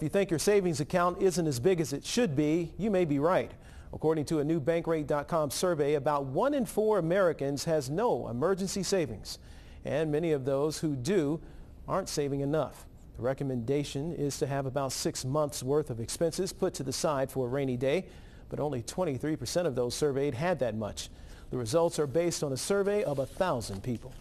If you think your savings account isn't as big as it should be, you may be right. According to a new Bankrate.com survey, about one in four Americans has no emergency savings. And many of those who do aren't saving enough. The recommendation is to have about six months worth of expenses put to the side for a rainy day, but only 23% of those surveyed had that much. The results are based on a survey of thousand people.